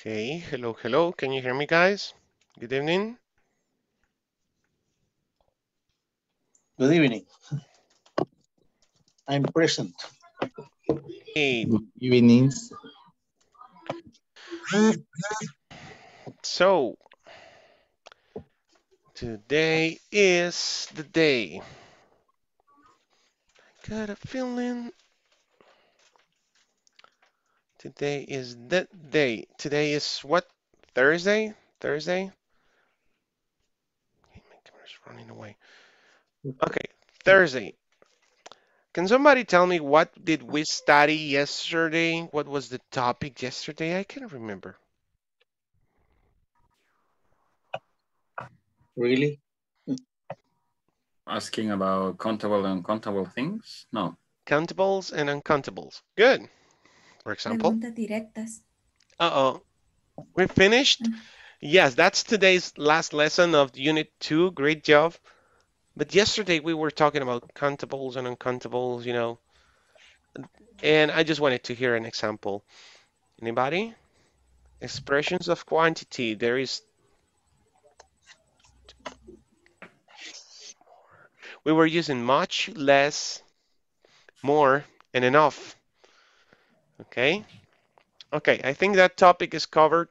Okay, hello, hello. Can you hear me, guys? Good evening. Good evening. I'm present. Hey, Good evenings. so today is the day. I got a feeling today is that day. Today is what? Thursday? Thursday? Okay, my camera's running away. Okay, Thursday. Can somebody tell me what did we study yesterday? What was the topic yesterday? I can't remember. Really? Asking about countable and uncountable things? No. Countables and uncountables. Good. For example. Uh-oh. We finished? Mm. Yes, that's today's last lesson of Unit 2. Great job. But yesterday we were talking about countables and uncountables, you know. And I just wanted to hear an example. Anybody? Expressions of quantity. There is we were using much, less, more, and enough. Okay? Okay, I think that topic is covered.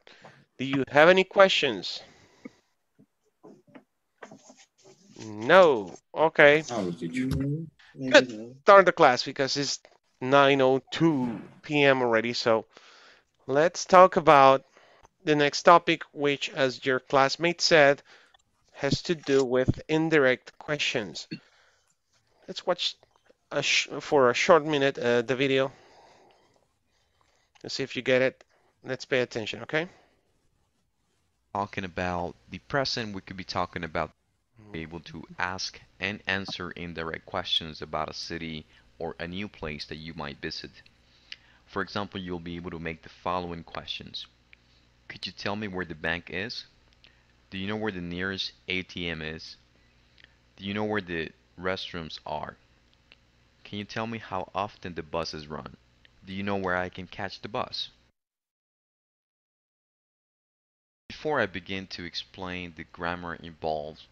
Do you have any questions? No. Okay. Teacher. Maybe Good. Start the class because it's 9:02 p.m. already. So let's talk about the next topic, which, as your classmate said, has to do with indirect questions. Let's watch a sh for a short minute uh, the video. Let's see if you get it. Let's pay attention, okay? talking about the present, we could be talking about be able to ask and answer indirect questions about a city or a new place that you might visit. For example, you'll be able to make the following questions. Could you tell me where the bank is? Do you know where the nearest ATM is? Do you know where the restrooms are? Can you tell me how often the buses run? Do you know where I can catch the bus? Before I begin to explain the grammar involved,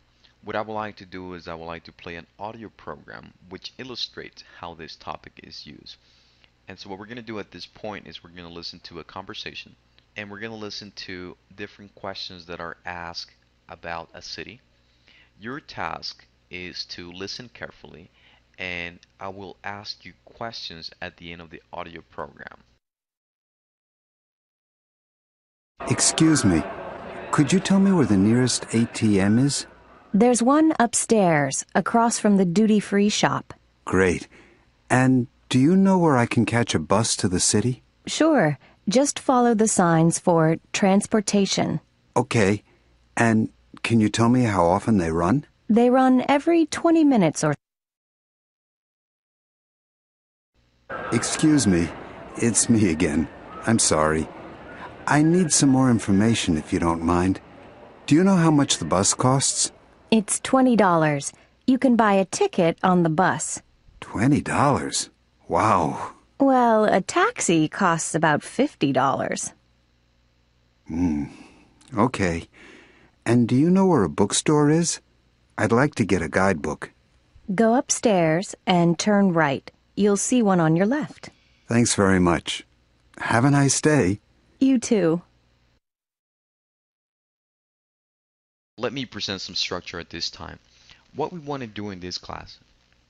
what I would like to do is I would like to play an audio program which illustrates how this topic is used. And so what we're going to do at this point is we're going to listen to a conversation and we're going to listen to different questions that are asked about a city. Your task is to listen carefully and I will ask you questions at the end of the audio program. Excuse me. Could you tell me where the nearest ATM is? There's one upstairs, across from the duty free shop. Great. And do you know where I can catch a bus to the city? Sure, just follow the signs for transportation. Okay. And can you tell me how often they run? They run every 20 minutes or Excuse me. It's me again. I'm sorry. I need some more information if you don't mind. Do you know how much the bus costs? it's $20. You can buy a ticket on the bus. Twenty dollars. Wow. Well, a taxi costs about $50. Hmm. Okay. And do you know where a bookstore is? I'd like to get a guidebook. Go upstairs and turn right. You'll see one on your left. Thanks very much. Have a nice day. You too. Let me present some structure at this time. What we want to do in this class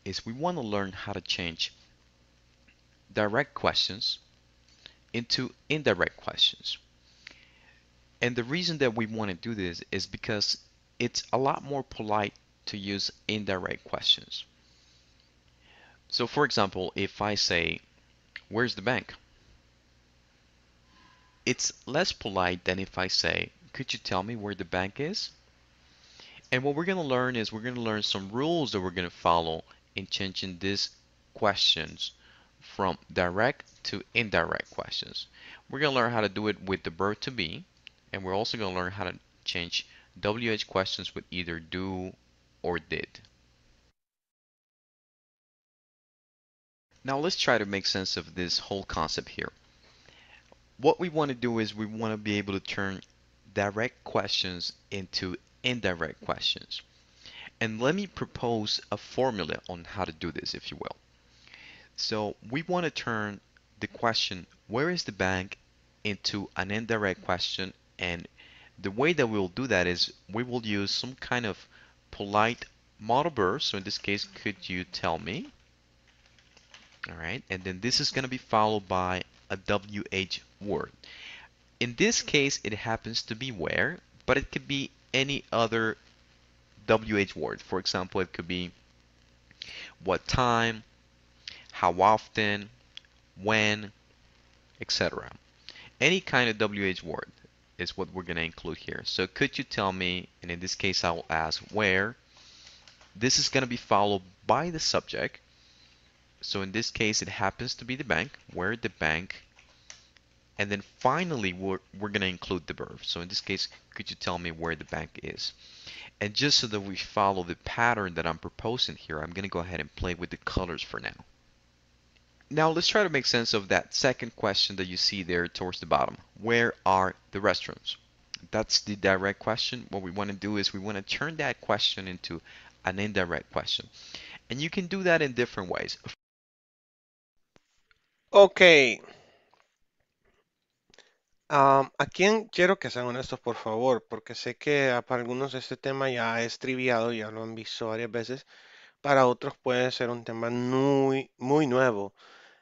is we want to learn how to change direct questions into indirect questions. And the reason that we want to do this is because it's a lot more polite to use indirect questions. So for example, if I say, where's the bank? It's less polite than if I say, could you tell me where the bank is? And what we're going to learn is we're going to learn some rules that we're going to follow in changing these questions from direct to indirect questions. We're going to learn how to do it with the verb to be, and we're also going to learn how to change WH questions with either do or did. Now let's try to make sense of this whole concept here. what we want to do is we want to be able to turn direct questions into indirect questions. And let me propose a formula on how to do this, if you will. So we want to turn the question, where is the bank, into an indirect question. And the way that we'll do that is we will use some kind of polite verb. So in this case, could you tell me? All right. And then this is going to be followed by a WH word. In this case, it happens to be where, but it could be any other WH word. For example, it could be what time, how often, when, etc. Any kind of WH word is what we're going to include here. So could you tell me, and in this case I will ask where, this is going to be followed by the subject. So in this case it happens to be the bank, where the bank, and then finally we're, we're going to include the verb. So in this case, could you tell me where the bank is? And just so that we follow the pattern that I'm proposing here, I'm going to go ahead and play with the colors for now. Now let's try to make sense of that second question that you see there towards the bottom. Where are the restrooms? That's the direct question. What we want to do is we want to turn that question into an indirect question. And you can do that in different ways. Ok. ¿a quién quiero que sean honestos, por favor? Porque sé que para algunos este tema ya es triviado, ya lo han visto varias veces. Para otros puede ser un tema muy, muy nuevo.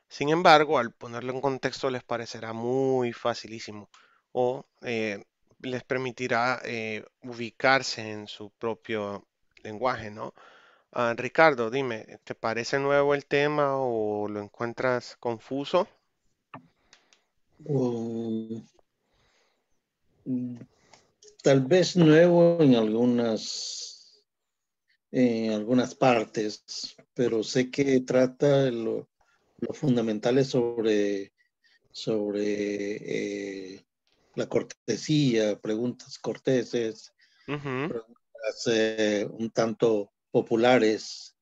Sin embargo, al ponerlo en contexto les parecerá muy facilísimo o eh, les permitirá eh, ubicarse en su propio lenguaje, ¿no? Ah, Ricardo, dime, ¿te parece nuevo el tema o lo encuentras confuso? Mm, tal vez nuevo en algunas, en algunas partes, pero sé que trata lo, lo fundamental es sobre, sobre eh, la cortesía, preguntas corteses, preguntas eh, un tanto populares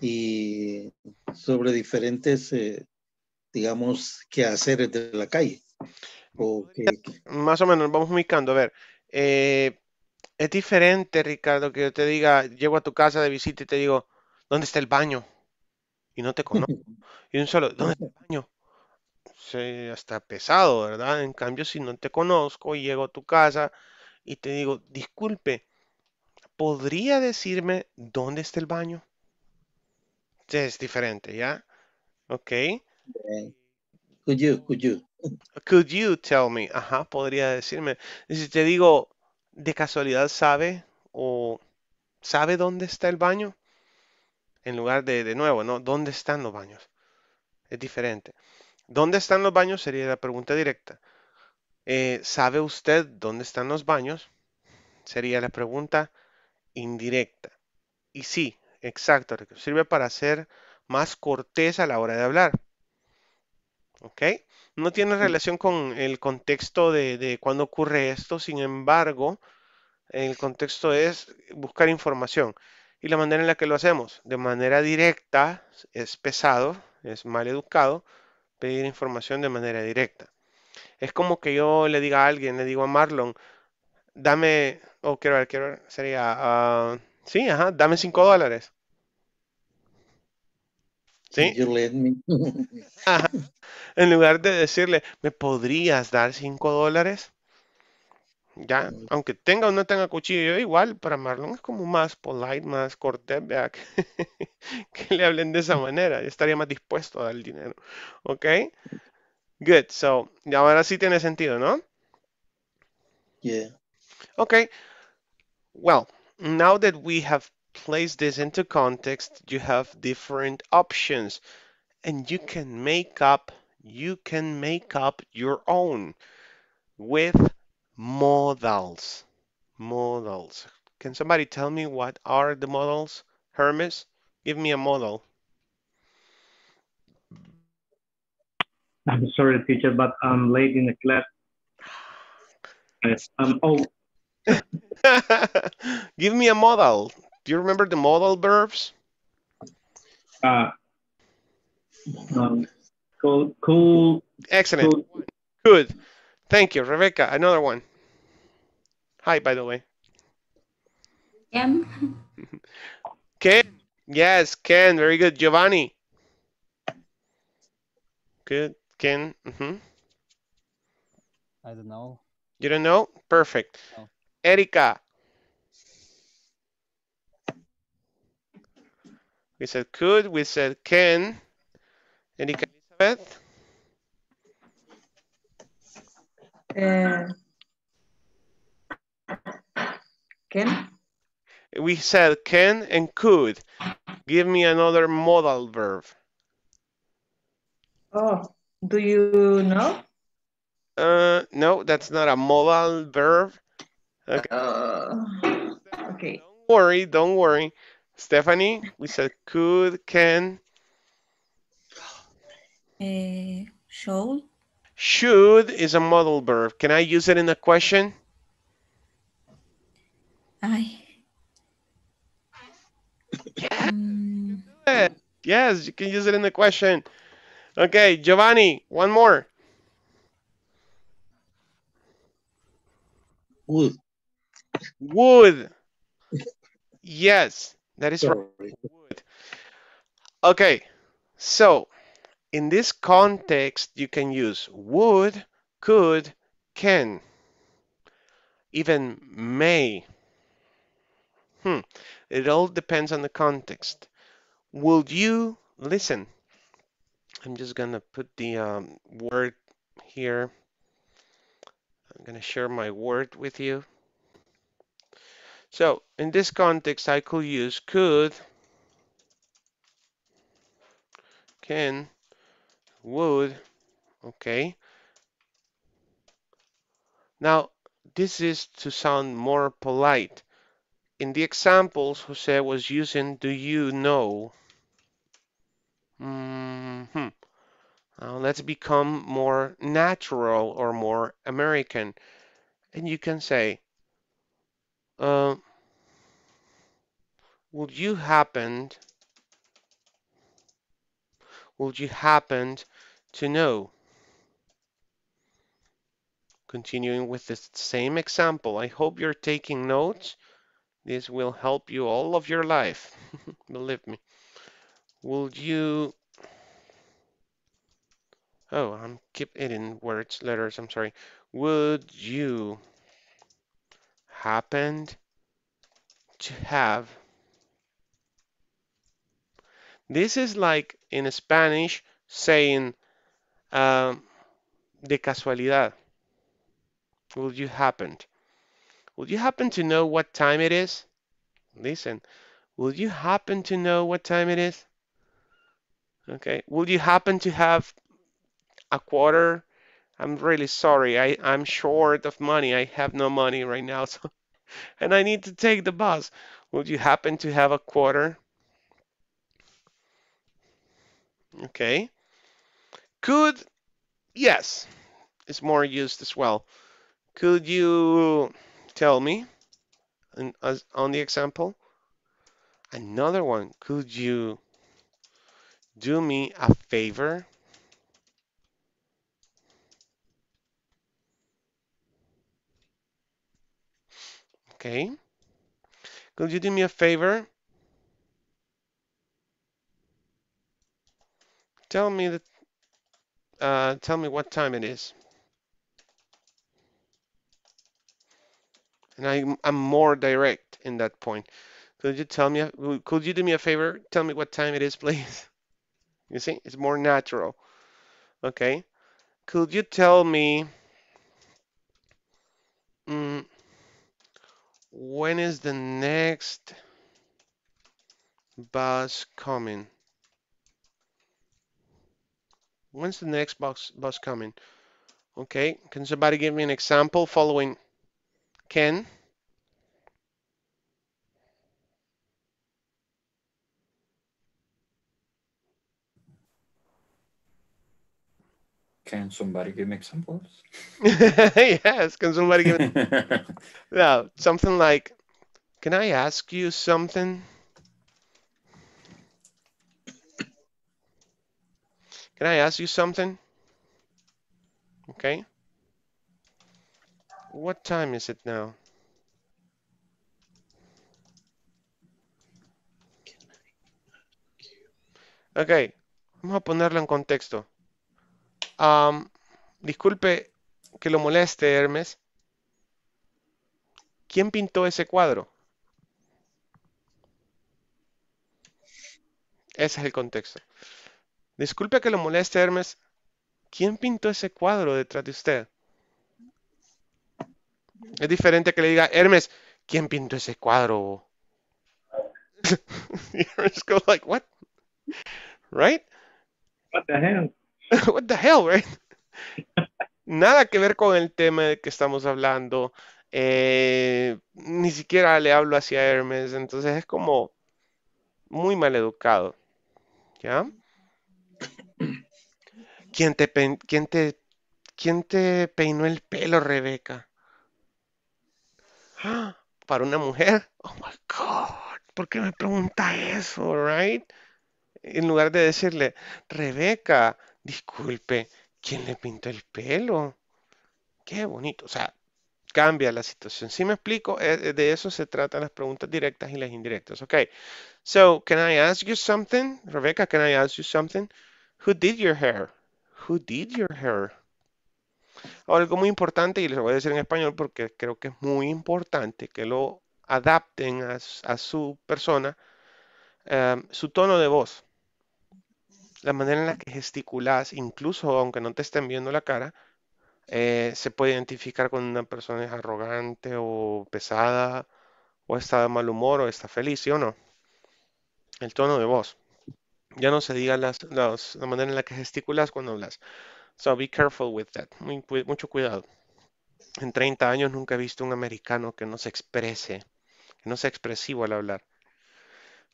y sobre diferentes, eh, digamos, quehaceres de la calle. O que, Más o menos, vamos ubicando. A ver, eh, es diferente, Ricardo, que yo te diga, llego a tu casa de visita y te digo, ¿dónde está el baño? Y no te conozco. Y un solo, ¿dónde está el baño? Sí, hasta pesado, ¿verdad? En cambio, si no te conozco y llego a tu casa y te digo, disculpe, ¿podría decirme dónde está el baño? Es diferente, ¿ya? Ok. could you, could you? Could you tell me? Ajá, podría decirme. Si te digo, ¿de casualidad sabe o sabe dónde está el baño? En lugar de, de nuevo, ¿no? ¿Dónde están los baños? Es diferente. ¿Dónde están los baños? Sería la pregunta directa. Eh, ¿sabe usted dónde están los baños? Sería la pregunta indirecta. Y sí, exacto, sirve para ser más cortés a la hora de hablar. ¿Ok? No tiene relación con el contexto de, de cuándo ocurre esto, sin embargo, el contexto es buscar información. Y la manera en la que lo hacemos, de manera directa, es pesado, es mal educado, pedir información de manera directa. Es como que yo le diga a alguien, le digo a Marlon, dame, oh, quiero ver, quiero ver, sería, ah, sí, ajá, dame 5 dólares. ¿Sí? Ajá. En lugar de decirle, ¿me podrías dar 5 dólares? Ya, aunque tenga o no tenga cuchillo, igual para Marlon es como más polite, más cortés, vea, que, que le hablen de esa manera. Yo estaría más dispuesto a dar el dinero. ¿Ok? Good, so, y ahora sí tiene sentido, ¿no? Yeah. Okay. Well, now that we have placed this into context, you have different options and you can make up you can make up your own with modals. Modals. Can somebody tell me what are the modals? Hermes, give me a model. I'm sorry, teacher, but I'm late in the class. Yes, Um, oh, Give me a modal. Do you remember the modal verbs? uh, um, cool, cool, Excellent. cool. Good. Thank you, Rebecca. Another one. Hi, by the way. Can. Ken. Yes, Ken. Very good. Giovanni. Good. Ken. hmm I don't know. You don't know? Perfect. No. Erika. We said could. We said can. Erika Elizabeth. Uh, can We said can and could. Give me another modal verb. oh do you know Uh, no, that's not a modal verb. Okay. uh, okay Don't worry, don't worry. Stephanie, we said could, can, Uh, should. should is a modal verb. Can I use it in a question? I. Mm, Yes, you can use it in the question. Okay, Giovanni, one more. Would. Would. Yes, that is right. Would. Okay, so in this context, you can use would, could, can, even may. Hmm. It all depends on the context. Would you listen? I'm just gonna put the um, word here. I'm gonna share my word with you. So in this context, I could use could, can, would, okay. Now, this is to sound more polite. In the examples, Jose was using do you know? hmm Now let's become more natural or more American. And you can say, uh, would you happen would you happen to know? Continuing with the same example, I hope you're taking notes. This will help you all of your life, believe me. Would you Oh, I'm keep it in words, letters, I'm sorry. Would you happen to have This is like in Spanish saying um, de casualidad. Will you happen? Will you happen to know what time it is? Listen, will you happen to know what time it is? Okay. Will you happen to have a quarter? I'm really sorry. I, I'm short of money. I have no money right now, so and I need to take the bus. Would you happen to have a quarter? Okay. Could, yes, it's more used as well. Could you tell me, and as on the example, another one, could you do me a favor? Okay. Could you do me a favor? Tell me that. Uh, tell me what time it is. And I, I'm more direct in that point. Could you tell me? Could you do me a favor? Tell me what time it is, please. You see, it's more natural. Okay. Could you tell me? Mm, when is the next bus coming? When's the next bus bus coming? Okay, can somebody give me an example following Ken? Can somebody give me examples? yes, can somebody give me yeah, something like, can I ask you something? Can I ask you something? Okay. What time is it now? Ok, vamos a ponerlo en contexto. Am, disculpe que lo moleste, Hermes. ¿Quién pintó ese cuadro? Ese es el contexto. Disculpe que lo moleste, Hermes. ¿Quién pintó ese cuadro detrás de usted? Es diferente que le diga, Hermes, ¿quién pintó ese cuadro? Hermes? Right? What the hell? What the hell, right? Nada que ver con el tema de que estamos hablando. Eh, ni siquiera le hablo hacia Hermes, entonces es como muy mal educado. ¿Ya? ¿Quién te, quién te, quién te peinó el pelo, Rebeca? ¿Para una mujer? Oh my God, ¿por qué me pregunta eso, right? En lugar de decirle, Rebeca, disculpe, ¿quién le pintó el pelo? Qué bonito. O sea, cambia la situación. ¿Sí me explico? Eh, eh, De eso se tratan las preguntas directas y las indirectas. Ok. So, can I ask you something? Rebecca, can I ask you something? Who did your hair? Who did your hair? Ahora, algo muy importante, y les voy a decir en español porque creo que es muy importante que lo adapten a su persona, eh, su tono de voz, la manera en la que gesticulas, incluso aunque no te estén viendo la cara, eh, se puede identificar con una persona es arrogante o pesada, o está de mal humor o está feliz, ¿sí o no? El tono de voz. Ya no se diga las, las- la manera en la que gesticulas cuando hablas. So be careful with that. Muy mucho cuidado. En 30 años nunca he visto un americano que no se exprese, que no sea expresivo al hablar.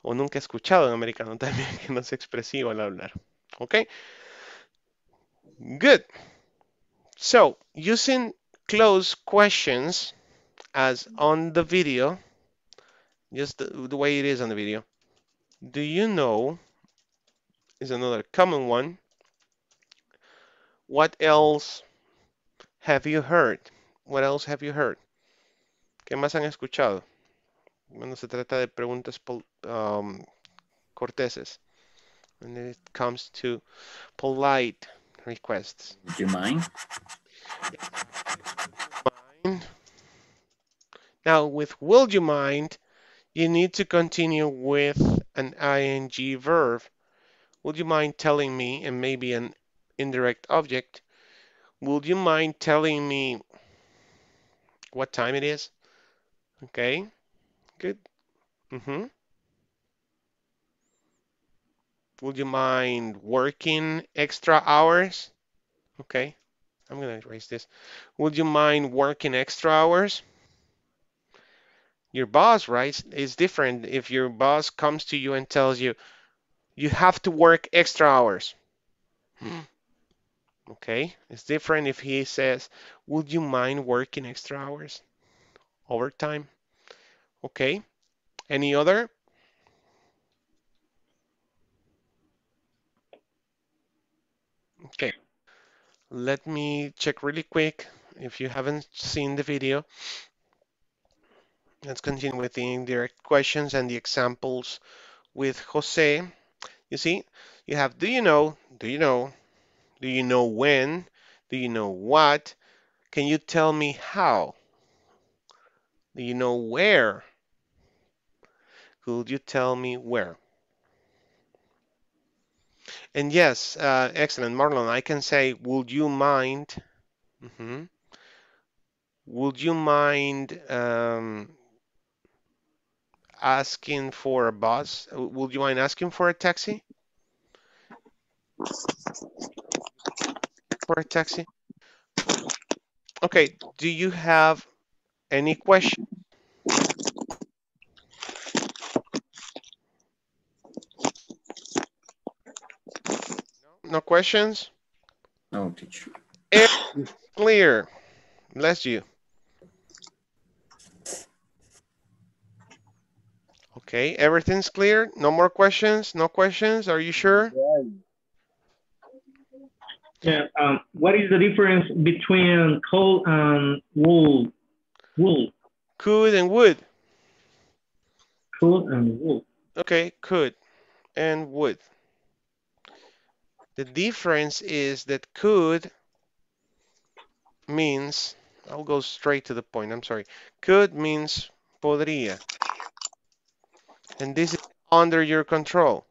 O nunca he escuchado un americano también que no sea expresivo al hablar. ¿Ok? Good. So, using close questions as on the video, just the, the way it is on the video. Do you know is another common one. What else have you heard? What else have you heard? ¿Qué más han escuchado? Cuando se trata de preguntas um, corteses. When it comes to polite requests. Would you mind? Mind. Now, with will you mind, you need to continue with an ing verb. Would you mind telling me, and maybe an indirect object, would you mind telling me what time it is? Okay, good. hmm Would you mind working extra hours? Okay, I'm gonna erase this. Would you mind working extra hours? Your boss, right, is different if your boss comes to you and tells you, you have to work extra hours. Okay, it's different if he says, would you mind working extra hours? Overtime? Okay, any other? Okay, let me check really quick if you haven't seen the video. Let's continue with the indirect questions and the examples with Jose. You see, you have do you know, do you know, do you know when, do you know what, can you tell me how, do you know where, could you tell me where? And yes, uh, excellent, Marlon, I can say, would you mind, mhm. would you mind um, asking for a bus? Would you mind asking for a taxi? For a taxi? Okay, do you have any question? No questions? No, teacher. It's clear. Bless you. Okay, everything's clear? No more questions? No questions? Are you sure? Yeah. Um, what is the difference between coal and wool? Wool. Could and would. Coal and wool. Okay, could and would. The difference is that could means, I'll go straight to the point, I'm sorry. Could means podría. And this is under your control.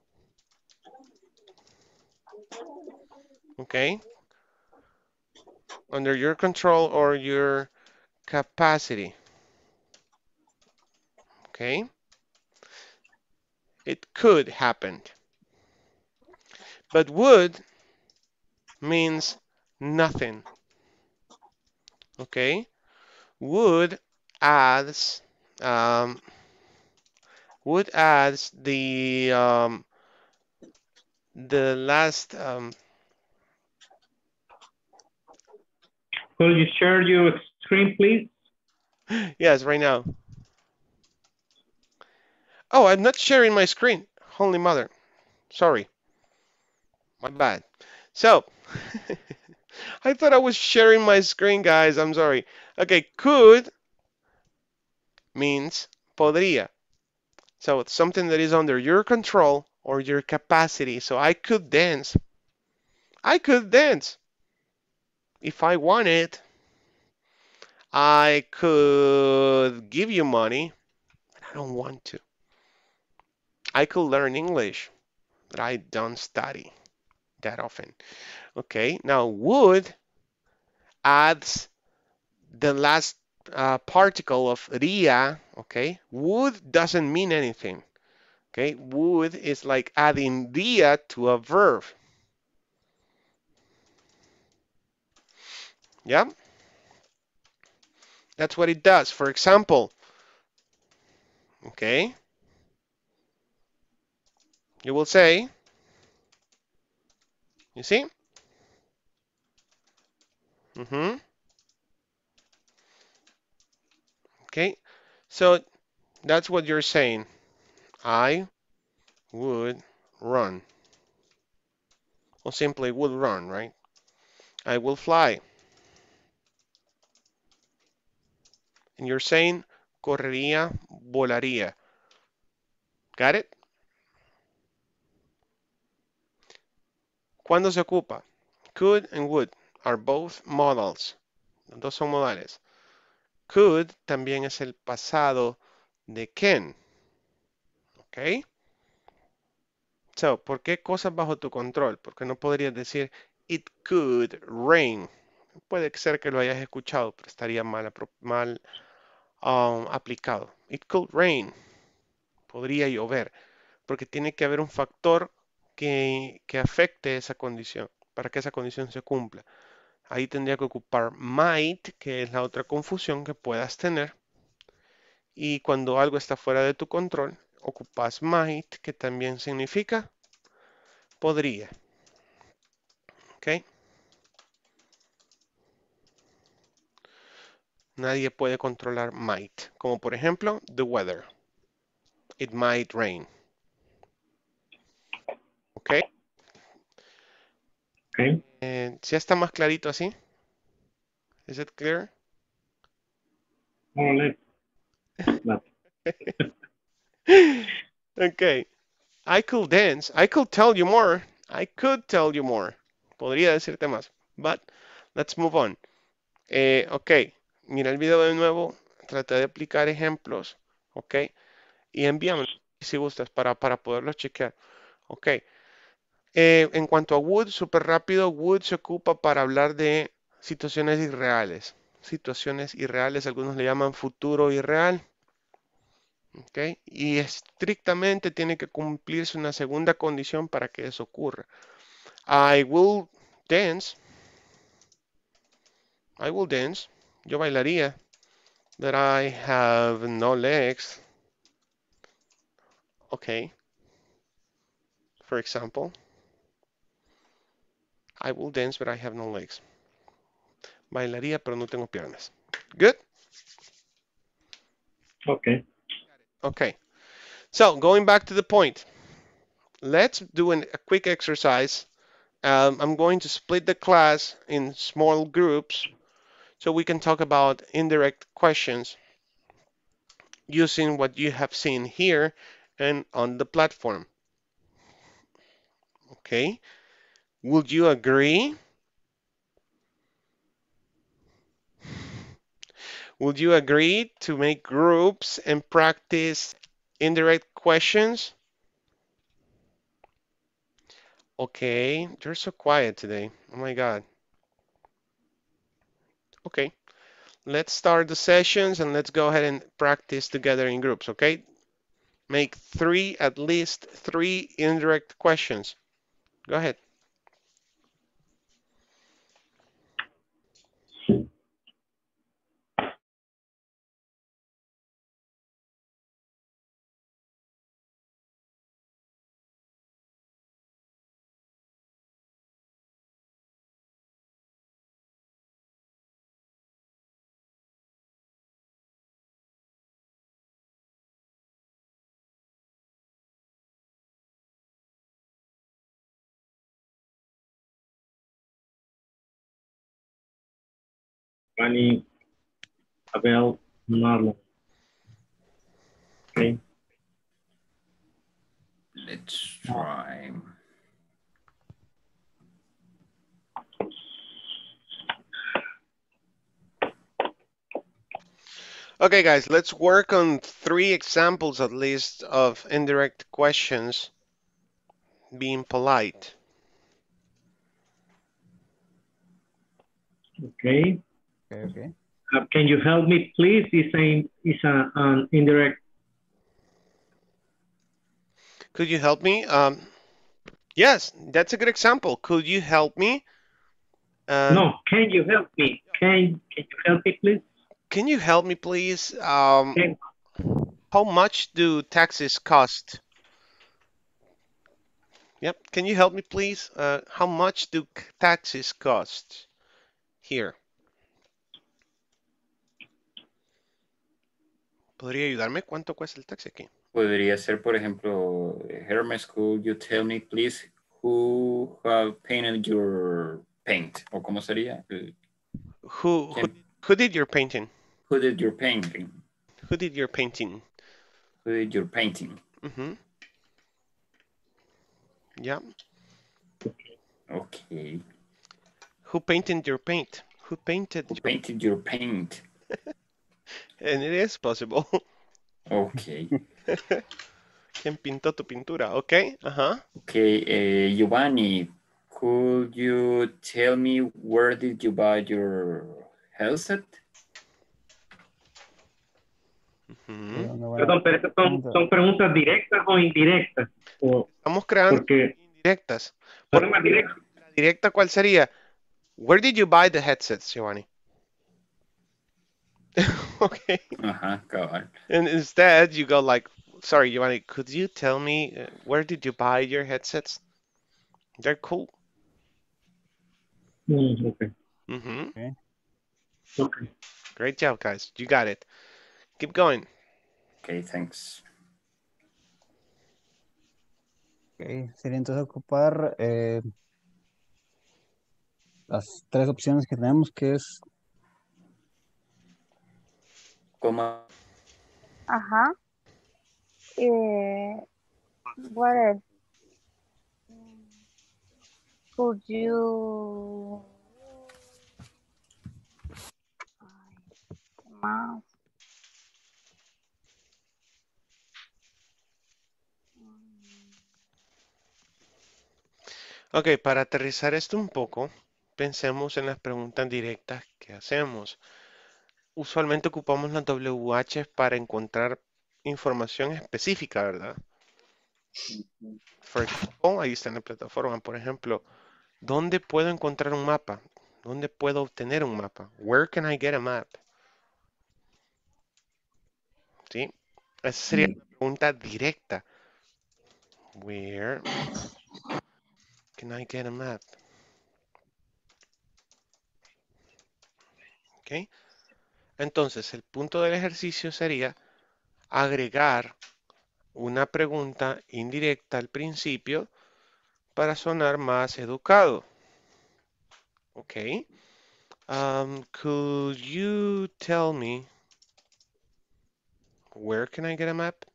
Okay? Under your control or your capacity. Okay? It could happen. But would means nothing. Okay? Would adds um, would adds the um, the last um, Could you share your screen, please? yes right now. Oh, I'm not sharing my screen. Holy mother. Sorry. My bad. So, I thought I was sharing my screen, guys. I'm sorry. Okay, could means podría. So it's something that is under your control or your capacity. So I could dance. I could dance. If I wanted, I could give you money, but I don't want to. I could learn English, but I don't study that often. Okay, now would adds the last uh, particle of ria, okay? Would doesn't mean anything. Okay, would is like adding ria to a verb. Yeah? That's what it does. For example, okay, you will say, you see? Mm-hmm. Okay, so that's what you're saying. I would run. Or simply would run, right? I will fly. And you're saying correría, volaría. Got it? ¿Cuándo se ocupa? Could and would are both modals. Los dos son modales. Could también es el pasado de can. ¿Ok? So, ¿por qué cosas bajo tu control? Porque no podrías decir it could rain. Puede ser que lo hayas escuchado, pero estaría mal, mal um, aplicado. It could rain. Podría llover. Porque tiene que haber un factor que, afecte esa condición para que esa condición se cumpla. Ahí tendría que ocupar might, que es la otra confusión que puedas tener. Y cuando algo está fuera de tu control, ocupas might, que también significa podría. ¿Ok? Nadie puede controlar might, como por ejemplo the weather. It might rain. ¿Ok? Okay. Eh, ¿Ya está más clarito así? Is it clear? More or less. But Okay. I could dance. I could tell you more. I could tell you more. Podría decirte más. But let's move on. Eh, ok. Mira el video de nuevo. Traté de aplicar ejemplos. Ok. Y envíame si gustas para, para poderlos chequear. Ok. Eh, en cuanto a would, súper rápido, would se ocupa para hablar de situaciones irreales. Situaciones irreales, algunos le llaman futuro irreal. ¿ok? Y estrictamente tiene que cumplirse una segunda condición para que eso ocurra. I will dance. I will dance. Yo bailaría. But I have no legs. Okay. For example. I will dance, but I have no legs. Bailaría, pero no tengo piernas. Good? okay. Okay. So going back to the point, let's do an, a quick exercise Um, I'm going to split the class in small groups so we can talk about indirect questions using what you have seen here and on the platform. Okay, would you agree? Would you agree to make groups and practice indirect questions? Okay, you're so quiet today. Oh my God. Okay, let's start the sessions and let's go ahead and practice together in groups, okay? Make three, at least three indirect questions. Go ahead. Giovanni, Abel, Marlon. Okay. Let's try. Okay, guys, let's work on three examples at least of indirect questions being polite. Okay. Okay, okay. Uh, can you help me, please? It's a, it's a, an indirect. Could you help me? Um, yes, that's a good example. Could you help me? Um, no, can you help me? Can, can you help me, please? Can you help me, please? Um, Can- how much do taxes cost? Yep. Can you help me, please? Uh, how much do taxes cost here? ¿Podría ayudarme? ¿Cuánto cuesta el taxi aquí? Podría ser, por ejemplo, Hermes, could you tell me, please, who have painted your paint? ¿O cómo sería? Who, who, ¿Quién? who did your painting? Who did your painting? Who did your painting? Who did your painting? Mm-hmm. Yeah. Okay. Who painted your paint? Who painted Who your... painted your paint? And it is possible. Okay. ¿Quién pintó tu pintura? Okay. Uh-huh. Okay, uh, Giovanni, could you tell me where did you buy your headset? ¿Dónde va? Perdón, pero estas son, son preguntas directas o indirectas. O, Estamos creando porque indirectas. Por son más directas. la directa, ¿cuál sería? Where did you buy the headsets, Giovanni? okay. Uh huh. Go on. And instead, you go like, sorry, Giovanni, could you tell me uh, where did you buy your headsets? They're cool. Mm, okay. hmm Okay. Great job, guys. You got it. Keep going. Okay, thanks. Ok, sería entonces ocupar eh, las tres opciones que tenemos, que es Coma, Ajá. Eh, what else? Could you... Ay, ¿qué más? Ok, para aterrizar esto un poco, pensemos en las preguntas directas que hacemos. Usualmente ocupamos las WH para encontrar información específica, ¿verdad? For example, ahí está en la plataforma, por ejemplo, ¿dónde puedo encontrar un mapa? ¿Dónde puedo obtener un mapa? Where can I get a map? ¿Sí? Esa sería la pregunta directa. Where can I get a map? ¿Ok? Entonces, el punto del ejercicio sería agregar una pregunta indirecta al principio para sonar más educado. Ok. Um, could you tell me where can I get a map?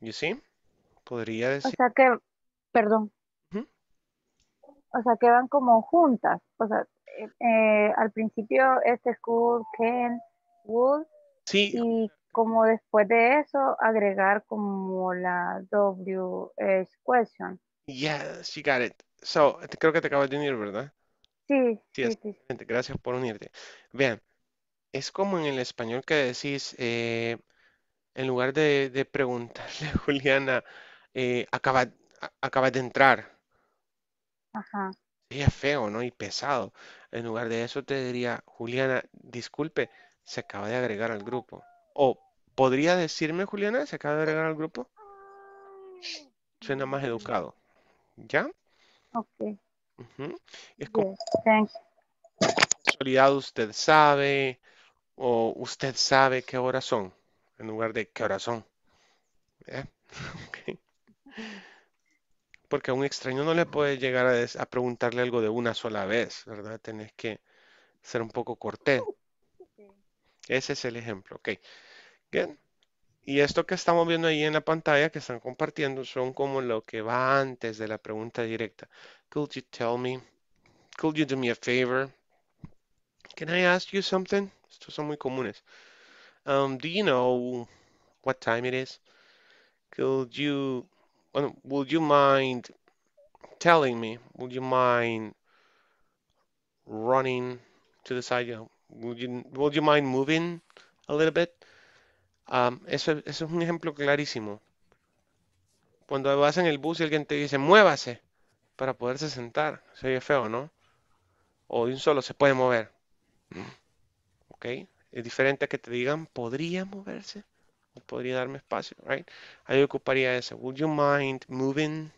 You see? Podría O decir. sea que, perdón. O sea que van como juntas. O sea, eh, eh, al principio este school, can, would, Sí, y como después de eso agregar como la W eh, question. yes, you got it. So, creo que te acabas de unir, ¿verdad? Sí, Sí, sí, sí. Gracias por unirte. Vean, es como en el español que decís, eh, en lugar de, de preguntarle a Juliana, eh, acaba, acabas de entrar. Ajá. Sería feo, ¿no? Y pesado. En lugar de eso te diría, Juliana, disculpe, se acaba de agregar al grupo. O, ¿podría decirme, Juliana, se acaba de agregar al grupo? Suena más educado. ¿Ya? Ok. Ujú. Es como Yes, usted sabe o usted sabe qué horas son, en lugar de qué horas son. ¿Ya? Ok. Porque a un extraño no le puede llegar a, des- a preguntarle algo de una sola vez, ¿verdad? Tenés que ser un poco cortés. Ese es el ejemplo, ok. Bien. Y esto que estamos viendo ahí en la pantalla que están compartiendo son como lo que va antes de la pregunta directa. Could you tell me? Could you do me a favor? Can I ask you something? Estos son muy comunes. Um, do you know what time it is? Could you, would you mind telling me? Would you mind running to the side? You would you, would you mind moving a little bit? Um, eso, eso es un ejemplo clarísimo. Cuando vas en el bus y alguien te dice, muévase para poderse sentar. Se oye feo, ¿no? O un solo se puede mover. ¿Ok? Es diferente a que te digan, ¿podría moverse? O podría darme espacio, right? Ahí ocuparía ese. Would you mind moving?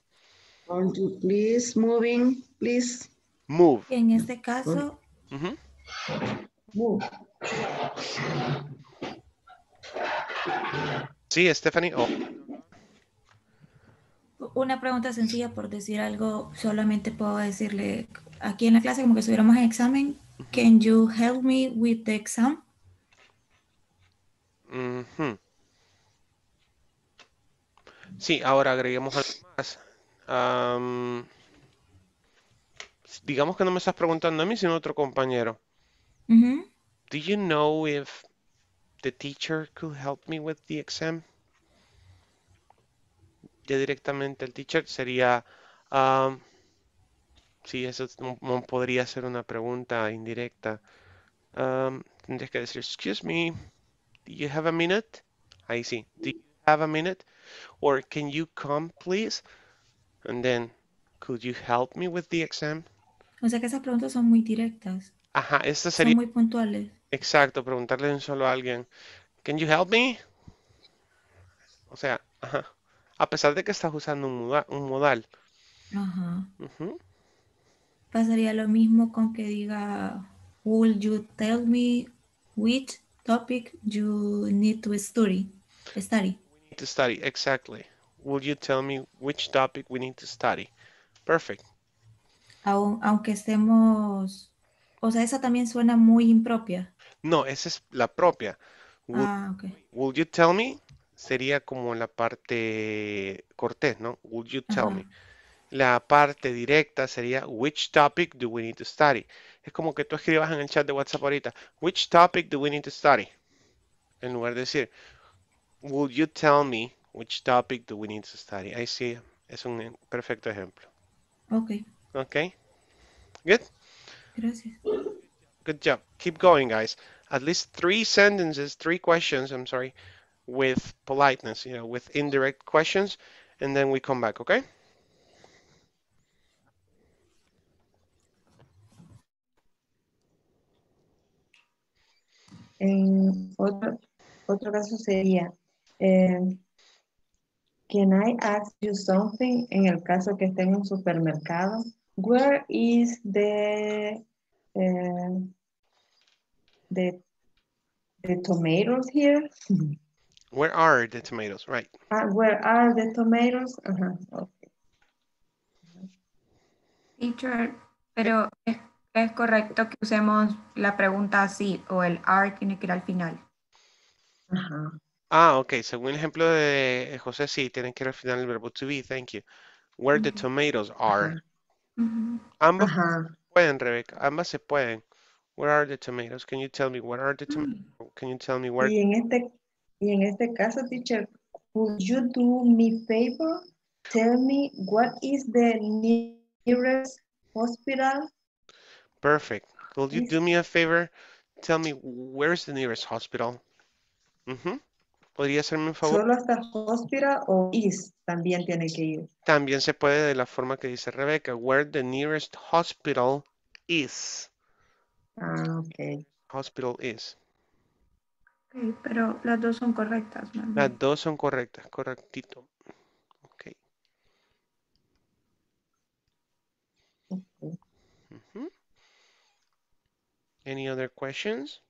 Would you please moving, please Move. En este caso, Ujú. move. Sí, Stephanie. Oh, una pregunta sencilla por decir algo, solamente puedo decirle aquí en la clase como que estuviéramos en examen, can you help me with the exam? ujú. Sí, ahora agreguemos algo más. Am, digamos que no me estás preguntando a mí, sino a otro compañero. Do you know if the teacher could help me with the exam? Ya directamente el teacher sería, um, sí, eso podría ser una pregunta indirecta. Um, tendrías que decir, excuse me, do you have a minute? Ahí sí, do you have a minute? Or can you come, please? And then, could you help me with the exam? O sea que esas preguntas son muy directas, Ajá, esta son sería muy puntuales. Exacto, preguntarle un solo a alguien, Can you help me? O sea, ajá. A pesar de que estás usando un moda- un modal. Ajá. Ujú. Pasaría lo mismo con que diga, will you tell me which topic you need to study? Study. To study, exactly. Will you tell me which topic we need to study? Perfect. Au- aunque estemos, o sea, esa también suena muy impropia. No, esa es la propia. Will, Ah, ok. will you tell me? Sería como la parte cortés, ¿no? Will you tell Ajá. me? La parte directa sería which topic do we need to study? Es como que tú escribas en el chat de WhatsApp ahorita, which topic do we need to study? En lugar de decir, will you tell me which topic do we need to study? I see. es un perfecto ejemplo. Ok, Okay? Good? gracias. Good job. Keep going, guys. At least three sentences, three questions, I'm sorry, with politeness, you know, with indirect questions, and then we come back, okay? En otro, otro caso sería, eh, can I ask you something? En el caso que esté en un supermercado, where is the, eh, the, the tomatoes here? Where are the tomatoes? Right. Ah, where are the tomatoes? Ajá, ok. Teacher, pero es, es correcto que usemos la pregunta así o el are tiene que ir al final. Ajá. Ah, ok. Según el ejemplo de José, sí, tiene que ir al final el verbo to be. Thank you. Where the tomatoes are. Ujú. Ambas Ajá. pueden, Rebecca. Ambas se pueden. Where are the tomatoes? Can you tell me what are the tomatoes? Can you tell me where? Y en este, y en este caso, teacher, would you do me a favor? Tell me what is the nearest hospital? Perfect. Could you do me a favor? Tell me where's the nearest hospital? Ujú. ¿Podría hacerme un favor? Solo hasta hospital o is también tiene que ir. También se puede de la forma que dice Rebecca. Where the nearest hospital is. Ah, ok. Hospital is. Ok, pero las dos son correctas. Las dos son correctas, correctito. Ok. ok. Ujú. Any other questions?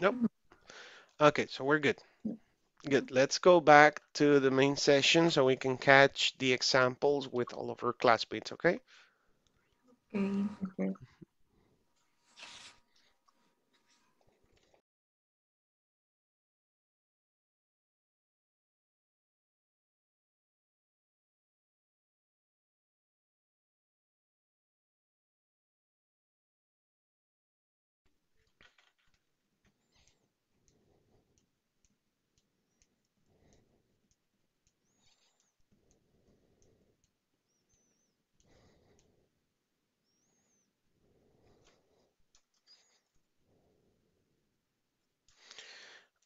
Nope. Mm-hmm. Okay, so we're good. Mm-hmm. Good. Let's go back to the main session so we can catch the examples with all of our classmates, okay? Ok. ok.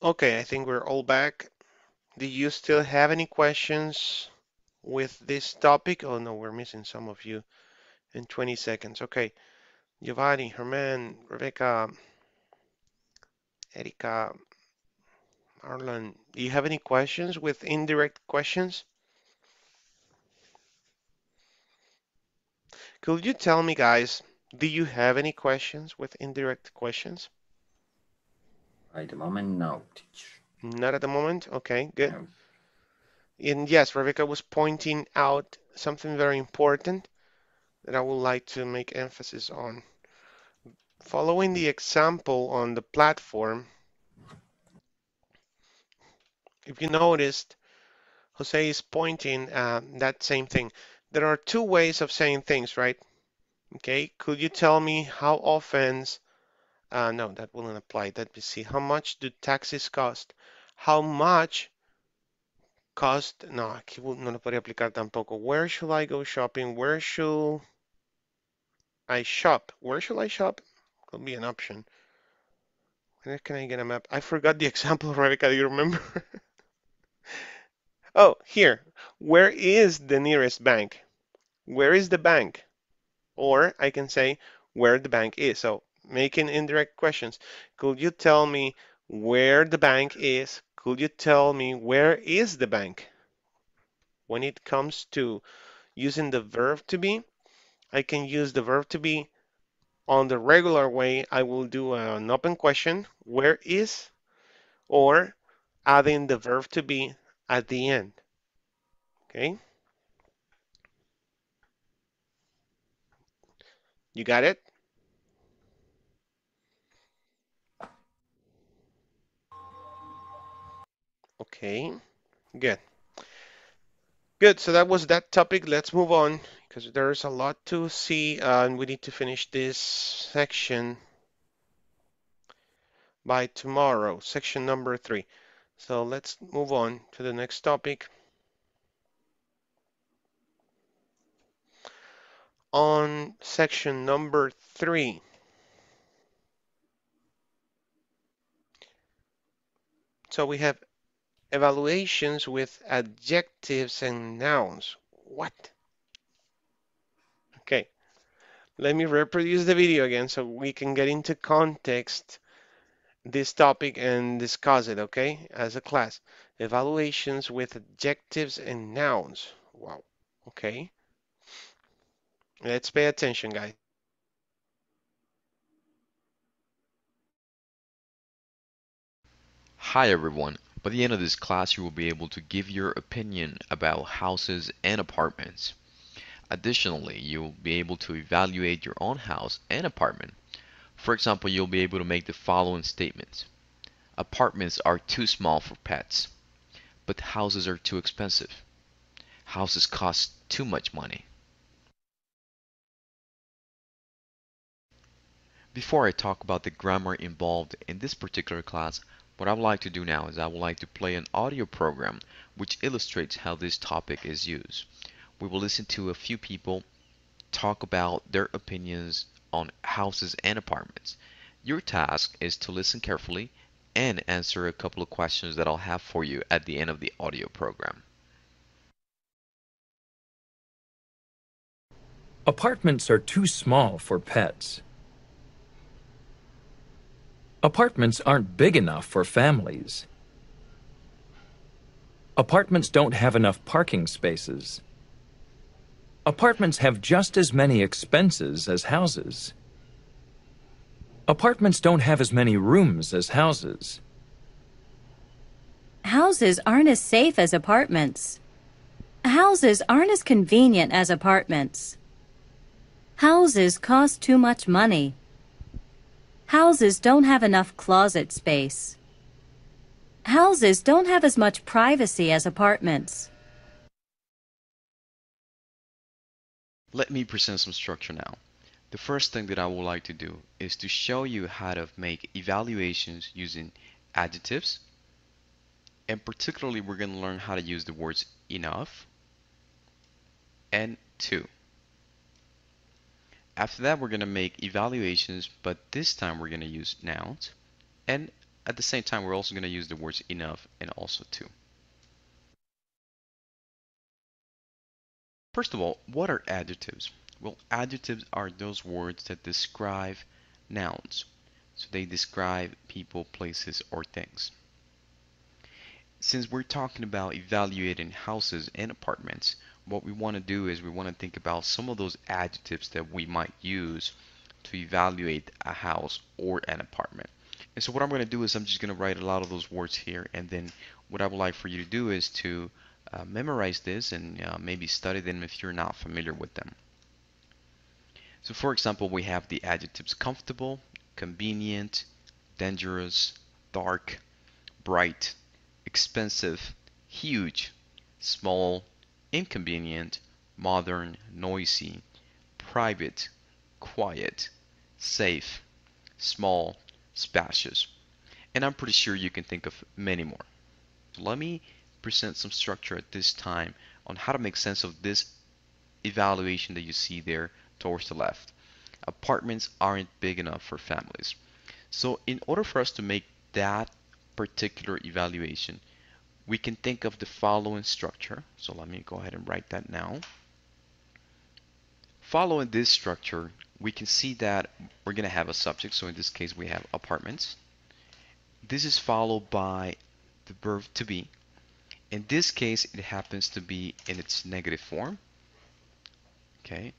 Okay, I think we're all back. Do you still have any questions with this topic? Oh no, we're missing some of you in 20 seconds. Okay, Giovanni, Herman, Rebecca, Erika, Arlen, do you have any questions with indirect questions? Could you tell me, guys, do you have any questions with indirect questions? At the moment, no, teacher. Not at the moment? Okay, good. No. And yes, Rebecca was pointing out something very important that I would like to make emphasis on. Following the example on the platform, if you noticed, Jose is pointing uh, that same thing. There are two ways of saying things, right? Okay, could you tell me how often, uh, no, that wouldn't apply. Let me see. How much do taxes cost? How much cost? No, aquí no lo podría aplicar tampoco. Where should I go shopping? Where should I shop? Where should I shop? Could be an option. Where can I get a map? I forgot the example, Rebecca. Do you remember? oh, here. Where is the nearest bank? Where is the bank? Or I can say where the bank is. So making indirect questions. Could you tell me where the bank is? Could you tell me where is the bank? When it comes to using the verb to be, I can use the verb to be on the regular way. I will do an open question, where is, or adding the verb to be at the end. Okay? You got it? Okay, good. Good, so that was that topic. Let's move on because there's a lot to see uh, and we need to finish this section by tomorrow, section number three. So let's move on to the next topic. On section number three, so we have evaluations with adjectives and nouns. What? Okay, let me reproduce the video again so we can get into context this topic and discuss it, okay, as a class. Evaluations with adjectives and nouns. Wow, okay. Let's pay attention, guys. Hi everyone. By the end of this class, you will be able to give your opinion about houses and apartments. Additionally, you'll be able to evaluate your own house and apartment. For example, you'll be able to make the following statements. Apartments are too small for pets, but houses are too expensive. Houses cost too much money. Before I talk about the grammar involved in this particular class, what I would like to do now is I would like to play an audio program which illustrates how this topic is used. We will listen to a few people talk about their opinions on houses and apartments. Your task is to listen carefully and answer a couple of questions that I'll have for you at the end of the audio program. Apartments are too small for pets. Apartments aren't big enough for families. Apartments don't have enough parking spaces. Apartments have just as many expenses as houses. Apartments don't have as many rooms as houses. Houses aren't as safe as apartments. Houses aren't as convenient as apartments. Houses cost too much money. Houses don't have enough closet space. Houses don't have as much privacy as apartments. Let me present some structure now. The first thing that I would like to do is to show you how to make evaluations using adjectives. And particularly, we're going to learn how to use the words enough and too. After that, we're going to make evaluations, but this time we're going to use nouns. And at the same time, we're also going to use the words enough and also too. First of all, what are adjectives? Well, adjectives are those words that describe nouns. So they describe people, places, or things. Since we're talking about evaluating houses and apartments, what we want to do is we want to think about some of those adjectives that we might use to evaluate a house or an apartment. And so what I'm going to do is I'm just going to write a lot of those words here and then what I would like for you to do is to uh, memorize this and uh, maybe study them if you're not familiar with them. So for example, we have the adjectives comfortable, convenient, dangerous, dark, bright, expensive, huge, small, inconvenient, modern, noisy, private, quiet, safe, small, spacious. And I'm pretty sure you can think of many more. Let me present some structure at this time on how to make sense of this evaluation that you see there towards the left. Apartments aren't big enough for families. So in order for us to make that particular evaluation, we can think of the following structure. So let me go ahead and write that now. Following this structure, we can see that we're going to have a subject. So in this case, we have apartments. This is followed by the verb to be. In this case, it happens to be in its negative form. Okay.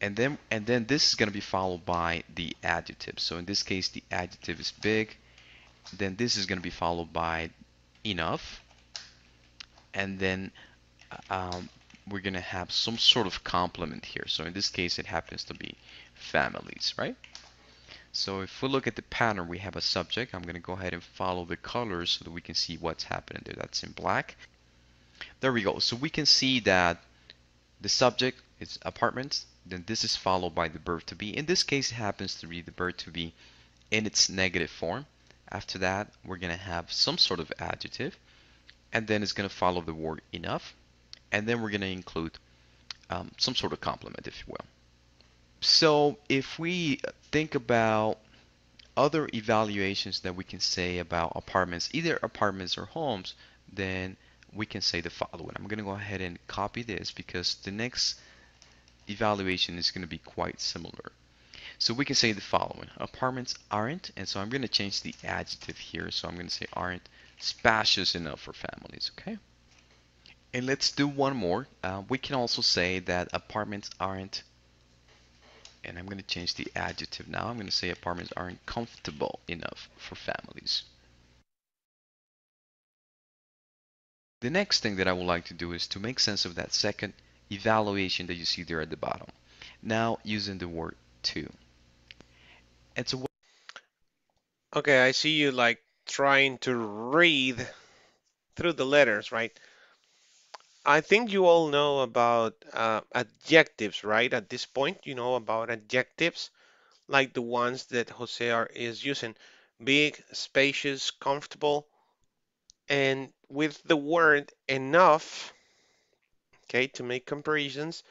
And then, and then this is going to be followed by the adjective. So in this case, the adjective is big. Then this is going to be followed by enough. And then um, we're going to have some sort of complement here. So in this case, it happens to be families, right? So if we look at the pattern, we have a subject. I'm going to go ahead and follow the colors so that we can see what's happening there. That's in black. There we go. So we can see that the subject is apartments. Then this is followed by the verb to be. In this case, it happens to be the verb to be in its negative form. After that, we're going to have some sort of adjective. And then it's going to follow the word enough. And then we're going to include um, some sort of complement, if you will. So if we think about other evaluations that we can say about apartments, either apartments or homes, then we can say the following. I'm going to go ahead and copy this because the next evaluation is going to be quite similar. So we can say the following. Apartments aren't, and so I'm going to change the adjective here. So I'm going to say aren't spacious enough for families, okay? And let's do one more. Uh, we can also say that apartments aren't, and I'm going to change the adjective now. I'm going to say apartments aren't comfortable enough for families. The next thing that I would like to do is to make sense of that second evaluation that you see there at the bottom. Now using the word to. It's a Okay, I see you like trying to read through the letters, right? I think you all know about uh, adjectives, right? At this point, you know about adjectives, like the ones that Jose is using. Big, spacious, comfortable. And with the word enough, okay, to make comparisons,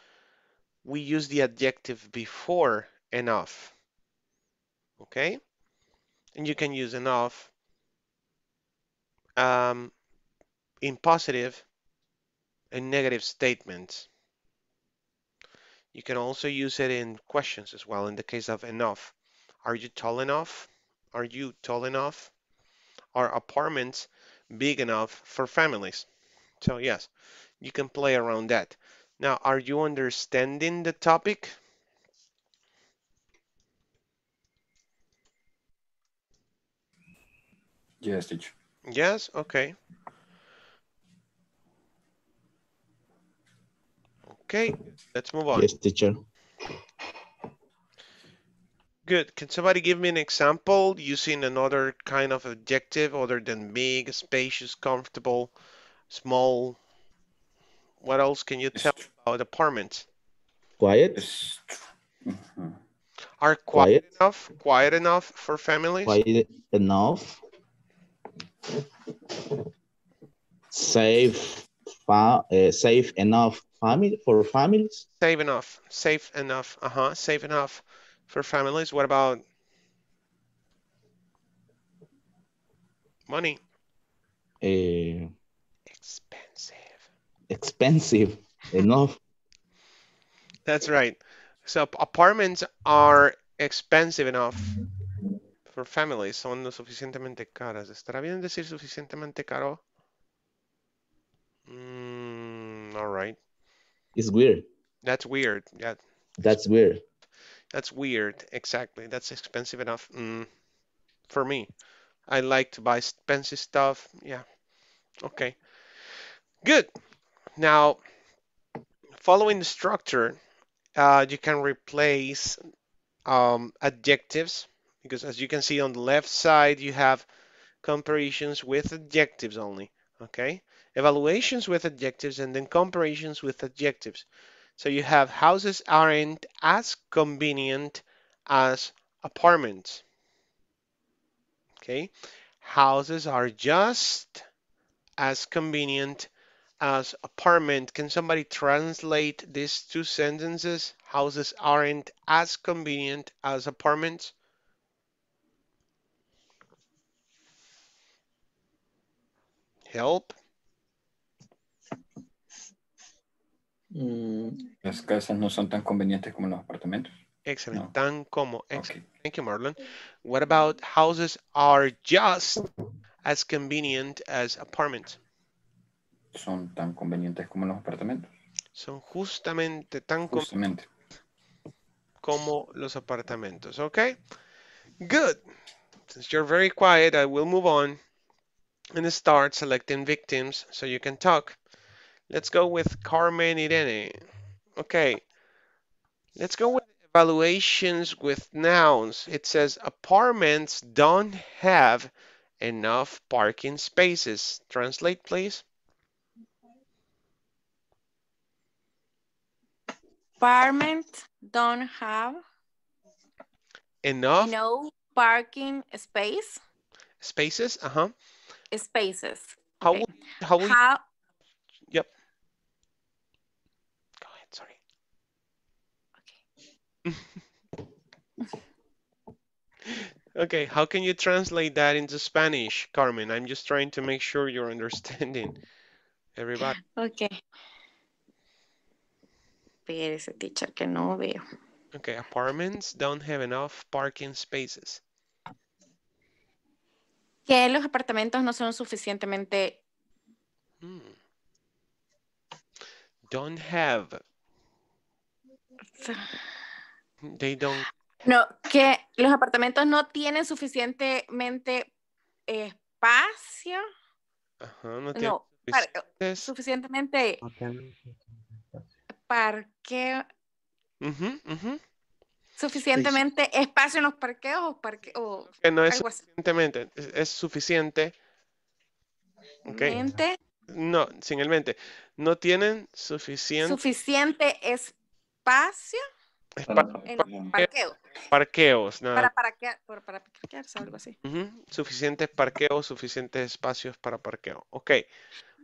we use the adjective before enough, okay? And you can use enough um, in positive and negative statements. You can also use it in questions as well in the case of enough. Are you tall enough? Are you tall enough? Are apartments big enough for families? So yes, you can play around that. Now, are you understanding the topic? Yes, teacher. Yes, okay. Okay, let's move on. Yes, teacher. Good. Can somebody give me an example using another kind of adjective other than big, spacious, comfortable, small? What else can you tell about apartments? Quiet. Mm-hmm. Are quiet, Quiet. enough? Quiet enough for families? Quiet enough. Safe. Fa uh, safe enough family for families. Safe enough. Safe enough. Uh-huh. Safe enough for families. What about money? Uh, Expensive. expensive enough. That's right. So apartments are expensive enough for families. Son lo suficientemente caras. ¿Estará bien decir suficientemente caro? Mm, all right. It's weird. That's weird. Yeah, That's weird. that's weird. Exactly. That's expensive enough mm, for me. I like to buy expensive stuff. Yeah. Okay. Good. Now, following the structure, uh, you can replace um, adjectives because as you can see on the left side, you have comparisons with adjectives only. Okay. Evaluations with adjectives and then comparisons with adjectives. So you have houses aren't as convenient as apartments. Okay. Houses are just as convenient as apartment. Can somebody translate these two sentences? Houses aren't as convenient as apartments. Help. Mm, Las casas no son tan convenientes como los apartamentos. Excellent. No. Tan como. Excellent. Thank you, Marlon. What about houses are just as convenient as apartments? Son tan convenientes como los apartamentos. Son justamente tan Justamente. como los apartamentos. Okay? Good. Since you're very quiet, I will move on and start selecting victims so you can talk. Let's go with Carmen Irene. Okay. Let's go with evaluations with nouns. It says apartments don't have enough parking spaces. Translate, please. Apartments don't have Enough no parking space spaces. Uh-huh. Spaces. How Okay. would how would How Yep. Go ahead, sorry. Okay, okay, how can you translate that into Spanish, Carmen? I'm just trying to make sure you're understanding. Everybody. Okay. Espérese, teacher, que no veo. Okay, apartments don't have enough parking spaces. Que los apartamentos no son suficientemente Hmm. Don't have. They don't. No, que los apartamentos no tienen suficientemente espacio. Ajá, no tiene No, Par- suficientes. suficientemente No tienen- Ujú, ujú. Suficientemente espacio en los parqueos o parque o Que no es algo así. suficientemente, es, es suficiente. Ok. Mente, No, sin el mente. No tienen suficiente suficiente espacio los parqueos nada para parquear, para, para parquearse algo así. Ujú, Suficientes parqueos, suficientes espacios para parqueo. Ok,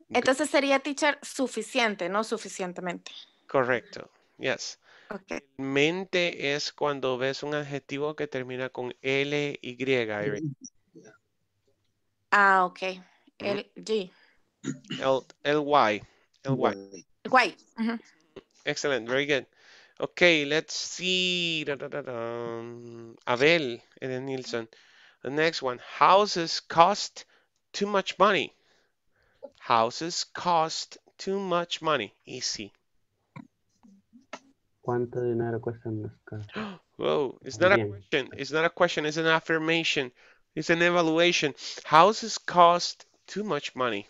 Entonces sería teacher suficiente, no suficientemente. correcto. Yes. Ok. Mente es cuando ves un adjetivo que termina con L, Y, Irene. Ah, ok. El G. L, LY. LY. Guay. Ujú. Excellent, very good. Okay, let's see. Da, da, da, dum. Abel Nilsson. The next one. Houses cost too much money. Houses cost too much money. Easy. ¿Cuánto dinero cuestan las casas? Whoa, it's not a question. It's not a question. It's an affirmation. It's an evaluation. Houses cost too much money.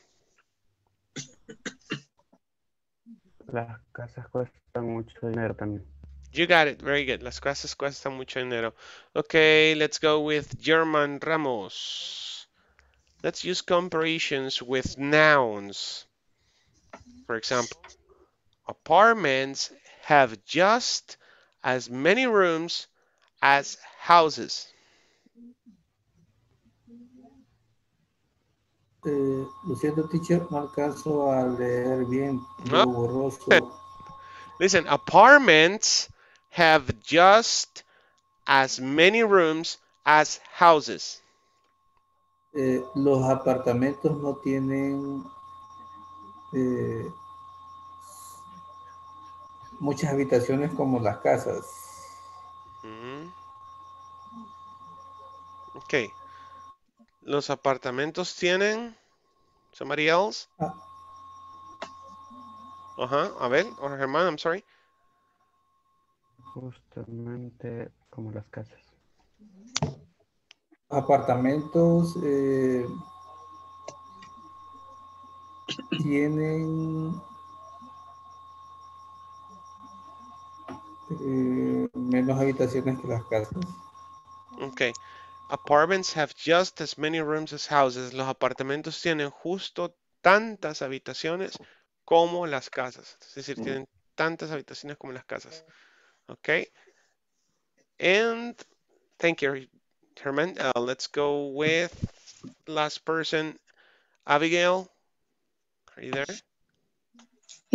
Las casas cuestan mucho dinero también. You got it. Very good. Las casas cuestan mucho dinero. Okay, let's go with German Ramos. Let's use comparisons with nouns. For example, apartments have just as many rooms as houses. Eh, lo siento, teacher, no alcanzo a leer bien. No. Borroso. Listen, apartments have just as many rooms as houses. Eh, los apartamentos no tienen eh, muchas habitaciones como las casas. Mhm. Okay. Los apartamentos tienen. Somebody else? Ah. Ajá, Abel or Germán, I'm sorry. Justamente como las casas. Apartamentos eh, tienen eh, menos habitaciones que las casas. Okay. Apartments have just as many rooms as houses. Los apartamentos tienen justo tantas habitaciones como las casas. Es decir, tienen tantas habitaciones como las casas. Okay. And thank you, Herman. Uh, let's go with last person, Abigail. Are you there?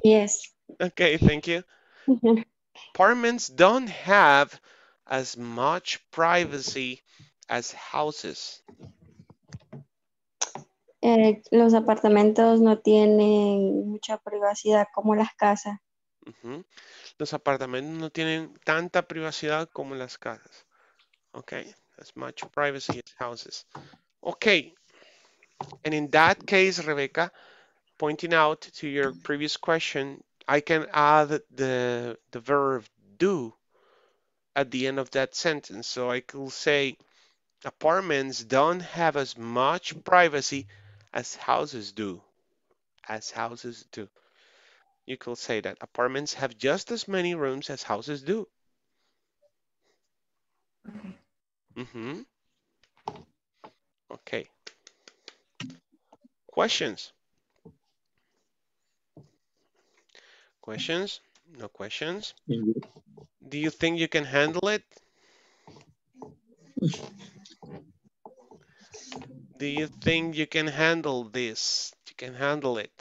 Yes. Okay, thank you. Apartments don't have as much privacy as houses. Eh, los apartamentos no tienen mucha privacidad como las casas. Ujú. Los apartamentos no tienen tanta privacidad como las casas. Okay, as much privacy as houses. Okay, and in that case, Rebecca, pointing out to your previous question, I can add the the verb do at the end of that sentence. So I could say, apartments don't have as much privacy as houses do. As houses do. You could say that apartments have just as many rooms as houses do. Mm-hmm. Okay. Questions? Questions? No questions? Do you think you can handle it? Do you think you can handle this? You can handle it.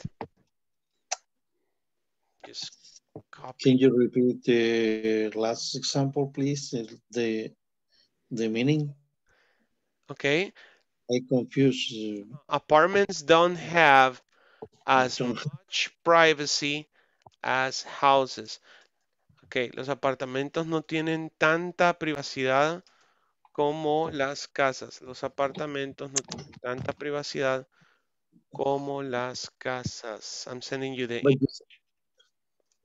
Just copy. Can you repeat the last example, please? The the meaning? Okay. I confused. Apartments don't have as much privacy as houses. Ok, los apartamentos no tienen tanta privacidad como las casas. Los apartamentos no tienen tanta privacidad como las casas. I'm sending you the But you,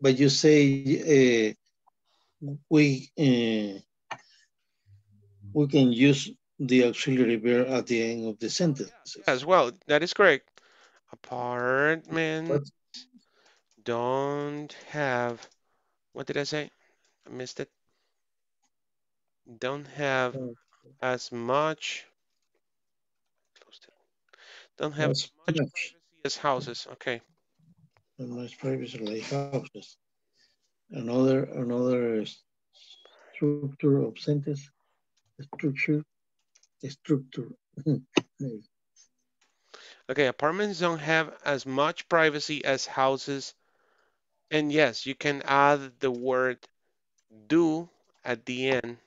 but you say uh, we uh, we can use the auxiliary verb at the end of the sentence. as well. That is correct. Apartments don't have, what did I say? I missed it. Don't have mm. as much, don't have As much. privacy as houses. Okay. And much privacy like houses. Another another structure of sentence. Structure. Structure. Okay, apartments don't have as much privacy as houses. And yes, you can add the word do at the end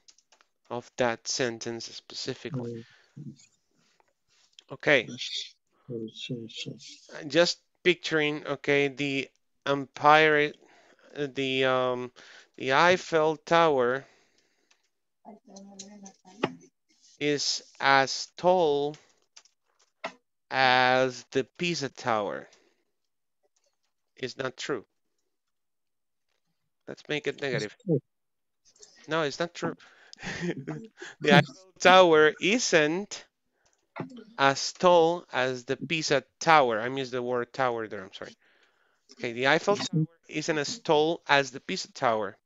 of that sentence specifically. Okay, just picturing, okay, the Empire, the um, the Eiffel Tower is as tall as the Pisa Tower. Is not true. Let's make it negative. No, it's not true. the Eiffel Tower isn't as tall as the Pisa Tower. I missed the word tower there, I'm sorry. Okay, the Eiffel Tower isn't as tall as the Pisa Tower.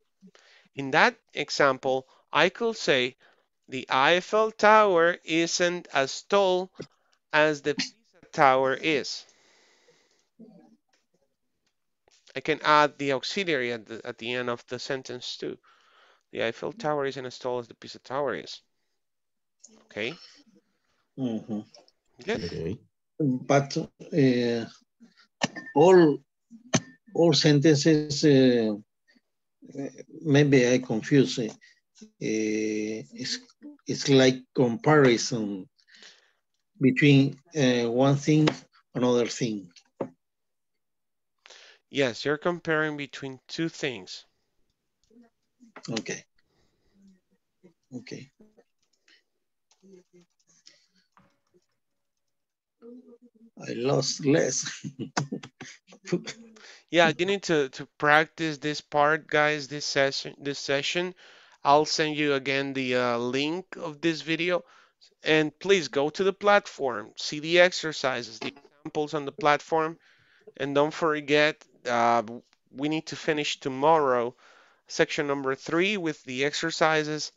In that example, I could say the Eiffel Tower isn't as tall as the Pisa Tower is. I can add the auxiliary at the, at the end of the sentence too. The Eiffel Tower isn't as tall as the Pisa Tower is. Okay, Mhm. good. But uh, all all sentences uh, maybe I confuse. Uh, it's it's like comparison between uh, one thing another thing. Yes, you're comparing between two things. Okay. Okay. I lost less. Yeah, you need to, to practice this part, guys, this session, this session. I'll send you again the uh, link of this video. And please go to the platform, see the exercises, the examples on the platform. And don't forget, uh, we need to finish tomorrow section number three with the exercises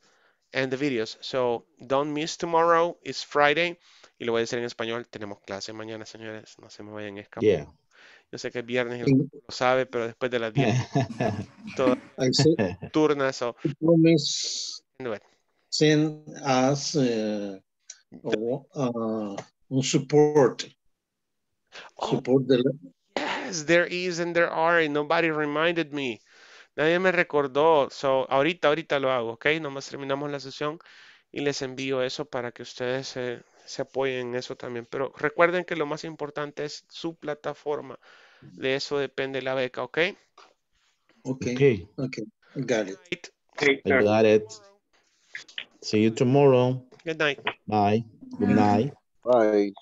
and the videos. So don't miss tomorrow. It's Friday. Y lo voy a decir en español. Tenemos clase mañana, señores. No se me vayan a escapar. Yeah. Yo sé que es viernes y lo sabe, pero después de las 10 todavía I said turna, so promise it. send us uh, uh, un support. Support the Yes, there is and there are, and nobody reminded me. Nadie me recordó. So, ahorita, ahorita lo hago, ¿ok? Nomás terminamos la sesión y les envío eso para que ustedes se, se apoyen en eso también. Pero recuerden que lo más importante es su plataforma. De eso depende la beca, ¿ok? Okay. Okay. Okay. Got it. I got it. See you tomorrow. Good night. Bye. Good night. Bye.